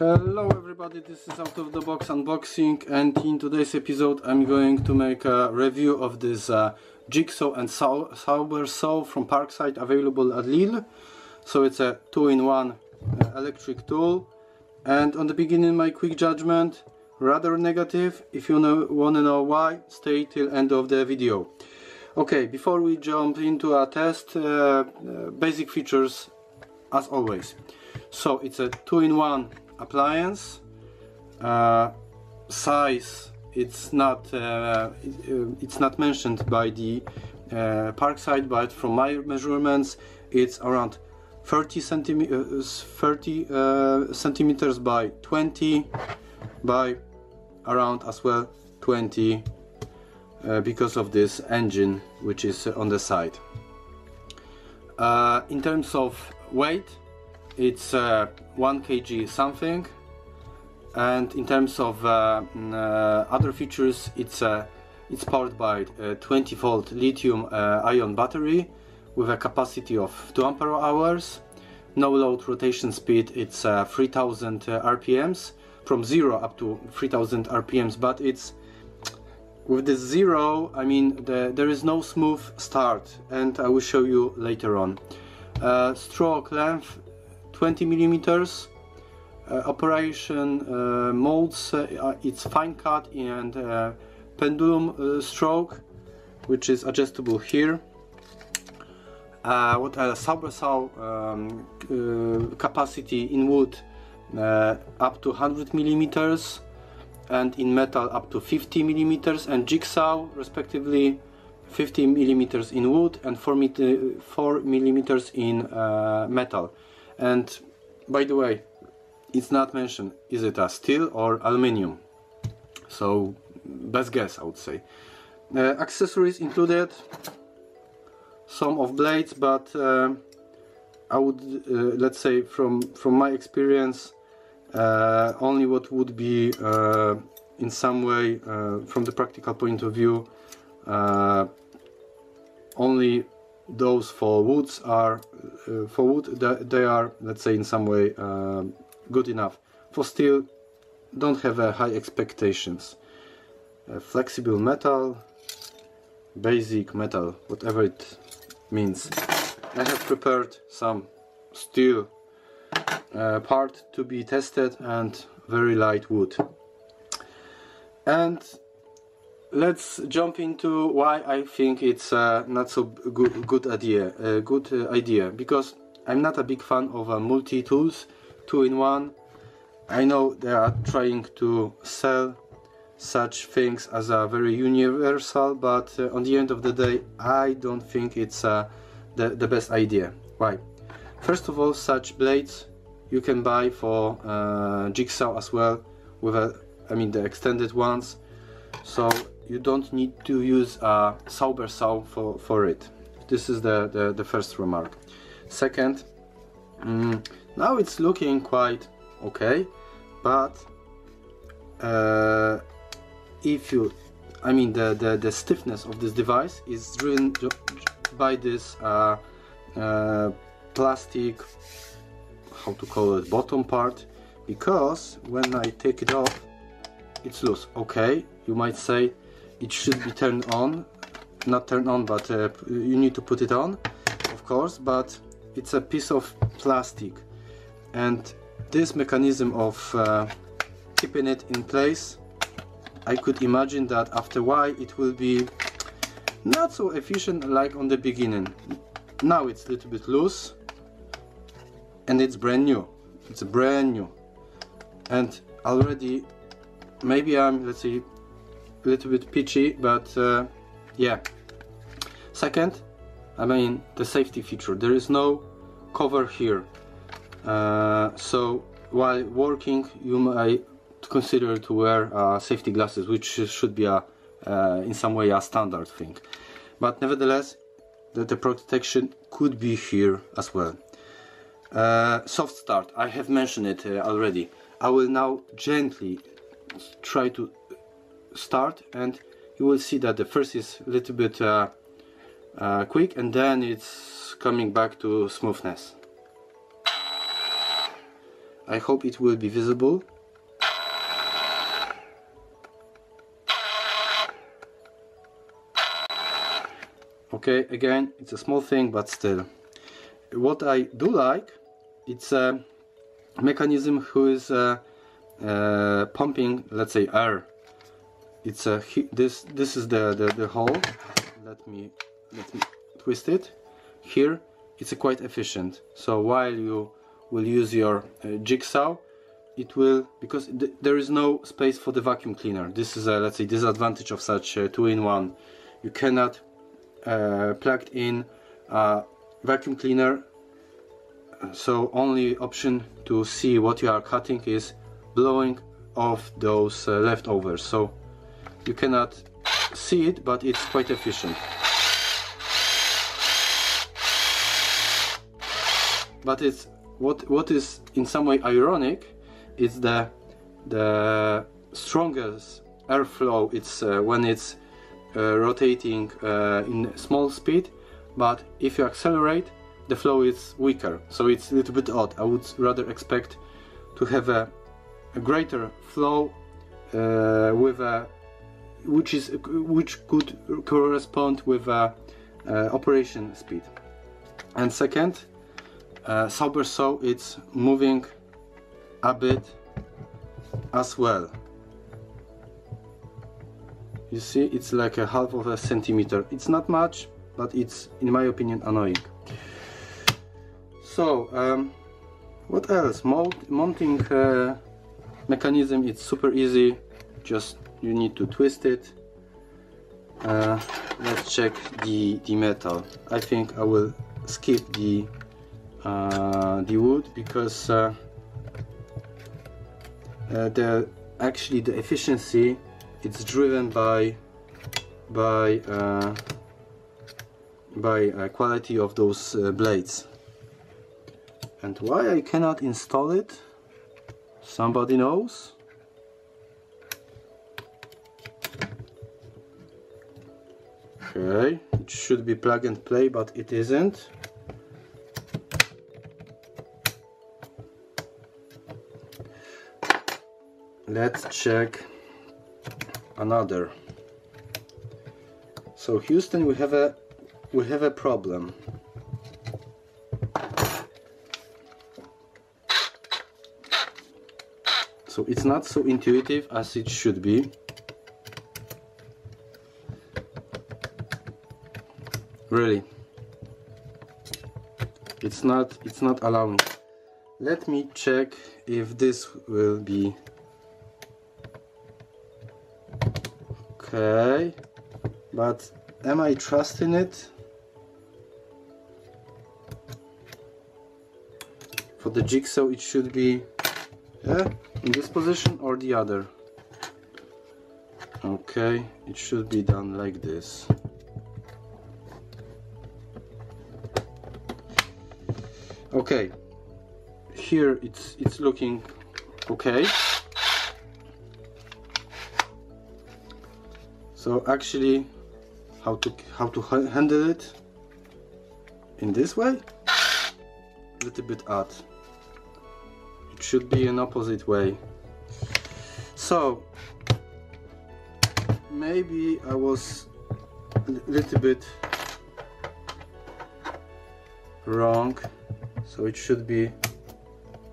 Hello everybody, this is Out of the Box Unboxing and in today's episode I'm going to make a review of this uh, Jigsaw and Sau Sabre Saw from Parkside available at Lidl. So it's a two-in-one uh, electric tool and on the beginning my quick judgment rather negative. If you know, want to know why, stay till end of the video. Okay, before we jump into a test, uh, uh, basic features as always. So it's a two-in-one appliance. Uh, size, it's not uh, it's not mentioned by the uh, Parkside, but from my measurements, it's around 30, centimeters, uh, 30 uh, centimeters by 20 by around as well 20 uh, because of this engine which is on the side. Uh, in terms of weight it's uh, 1 kg something. And in terms of uh, uh, other features it's uh, it's powered by a 20 volt lithium ion battery with a capacity of 2 ampere hours. No load rotation speed it's 3000 rpms from 0 up to 3000 rpms but it's with the 0 I mean the, there is no smooth start and I will show you later on. Uh, stroke length 20 millimeters uh, operation uh, modes uh, it's fine cut and uh, pendulum uh, stroke which is adjustable here. What a Sabre saw um, capacity in wood uh, up to 100 millimeters and in metal up to 50 millimeters and jigsaw respectively 50 millimeters in wood and 4, meter, 4 millimeters in uh, metal and by the way it's not mentioned is it a steel or aluminium? So best guess I would say. Uh, accessories included some of blades but uh, I would uh, let's say from from my experience uh, only what would be uh, in some way from the practical point of view only those for woods are uh, for wood they are let's say in some way uh, good enough. For steel don't have uh, high expectations. Flexible metal basic metal whatever it means. I have prepared some steel uh, part to be tested and very light wood. And let's jump into why I think it's uh, not so good good idea uh, good uh, idea because I'm not a big fan of uh, multi tools two in one I know they are trying to sell such things as a very universal but uh, on the end of the day I don't think it's uh, the, the best idea. Why? First of all such blades you can buy for uh, jigsaw as well with a I mean the extended ones. So you don't need to use a Sabre saw for, for it. This is the, the, the first remark. Second mm, now it's looking quite okay but uh, if you I mean the, the, the stiffness of this device is driven by this uh, uh, plastic how to call it bottom part because when I take it off it's loose. Okay you might say it should be turned on not turned on but uh, you need to put it on of course but it's a piece of plastic. And this mechanism of uh, keeping it in place I could imagine that after a while it will be not so efficient like on the beginning. Now it's a little bit loose and it's brand new. It's brand new. And already maybe I'm let's see a little bit pitchy but uh, yeah. Second I mean the safety feature. There is no cover here. Uh, so while working you might consider to wear uh, safety glasses which should be a uh, in some way a standard thing. But nevertheless the, the protection could be here as well. Uh, soft start, I have mentioned it uh, already. I will now gently try to start and you will see that the first is a little bit uh, uh quick and then it's coming back to smoothness. I hope it will be visible. Okay again it's a small thing but still. What I do like it's a mechanism who is uh, uh, pumping let's say air it's a this this is the, the the hole let me let me twist it. Here it's quite efficient. So while you will use your uh, jigsaw it will because th there is no space for the vacuum cleaner. This is a let's say disadvantage of such two-in-one. You cannot uh, plugged in a vacuum cleaner. So only option to see what you are cutting is blowing off those uh, leftovers. So you cannot see it but it's quite efficient. But it's what what is in some way ironic is the the strongest airflow. It's uh, when it's uh, rotating uh, in small speed but if you accelerate the flow is weaker. So it's a little bit odd. I would rather expect to have a, a greater flow uh, with a which is which could correspond with a, operation speed. And second uh, saw it's moving a bit as well. You see it's like a half of a centimeter. It's not much but it's in my opinion annoying. So um, what else? Mount mounting uh, mechanism it's super easy. Just you need to twist it. Uh, let's check the the metal. I think I will skip the uh, the wood because uh, uh, the actually the efficiency it's driven by by uh, by uh, quality of those blades. And why I cannot install it? Somebody knows okay. It should be plug and play but it isn't. Let's check another. So Houston we have a we have a problem. So it's not so intuitive as it should be really it's not it's not allowing let me check if this will be Okay, but am I trusting it? For the jigsaw it should be yeah, in this position or the other. Okay, it should be done like this. Okay, here it's it's looking okay. so actually how to how to handle it in this way? A little bit odd. It should be an opposite way. So maybe I was a little bit wrong so it should be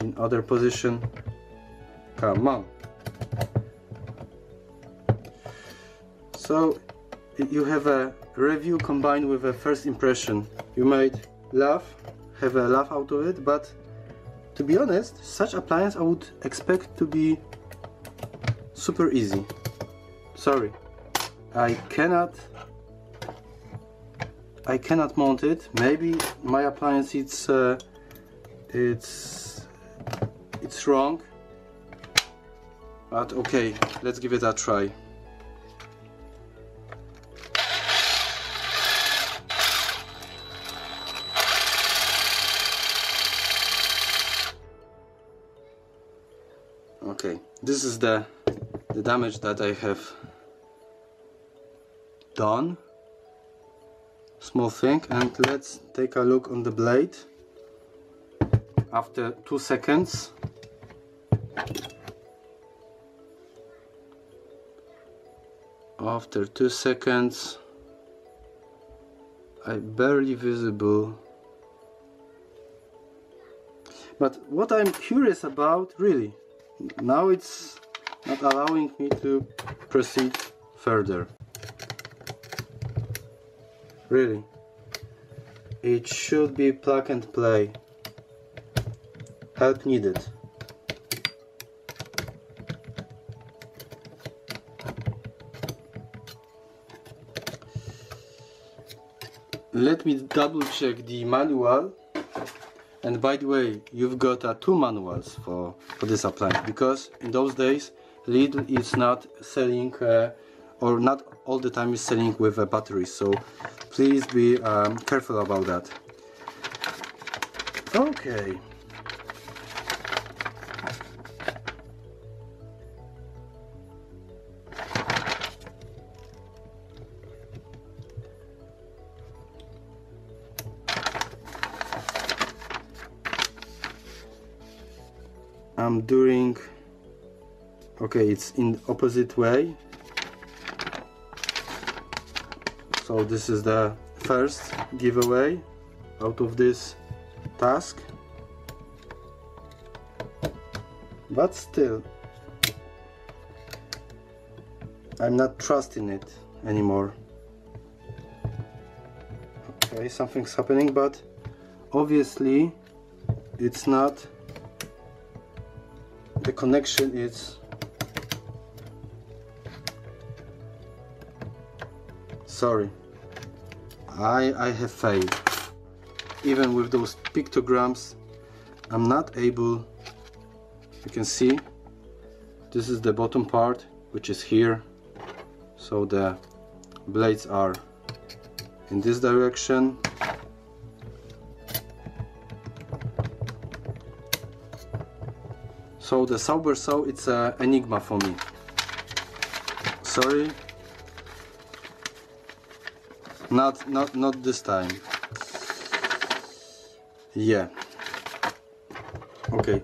in other position come on So you have a review combined with a first impression. You might laugh, have a laugh out of it, but to be honest, such appliance I would expect to be super easy. Sorry, I cannot I cannot mount it. Maybe my appliance it's uh, it's it's wrong. But okay, let's give it a try. okay this is the the damage that I have done small thing and let's take a look on the blade after two seconds. After two seconds I barely visible. But what I'm curious about really now it's not allowing me to proceed further. Really it should be plug and play help needed. Let me double check the manual. And by the way you've got uh, two manuals for for this appliance because in those days Lidl is not selling uh, or not all the time is selling with a battery. So please be um, careful about that. Okay I'm doing okay it's in opposite way. So this is the first giveaway out of this task. But still I'm not trusting it anymore. Okay something's happening but obviously it's not the connection is sorry. I, I have failed. Even with those pictograms I'm not able you can see this is the bottom part which is here. So the blades are in this direction So the Sabre saw it's an enigma for me. Sorry. Not not not this time. Yeah. Okay.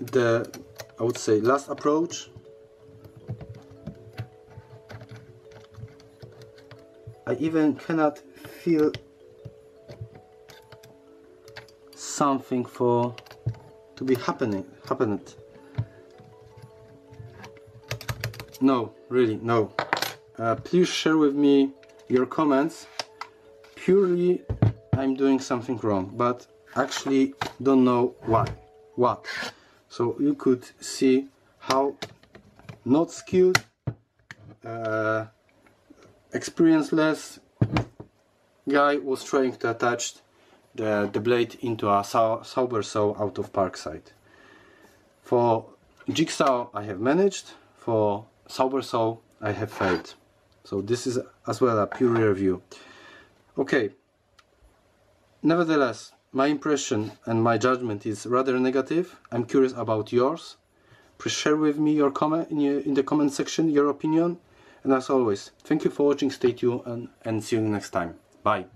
The I would say last approach. I even cannot feel something for to be happening happened. No really no. Uh, please share with me your comments. Purely I'm doing something wrong but actually don't know why what. So you could see how not skilled uh, experienceless guy was trying to attach the, the blade into a Sabre saw out of Parkside. For jigsaw I have managed, for Sabre saw I have failed. So this is as well a pure review. Okay, nevertheless, my impression and my judgment is rather negative. I'm curious about yours. Please share with me your comment in, your, in the comment section, your opinion. And as always, thank you for watching, stay tuned and, and see you next time. Bye.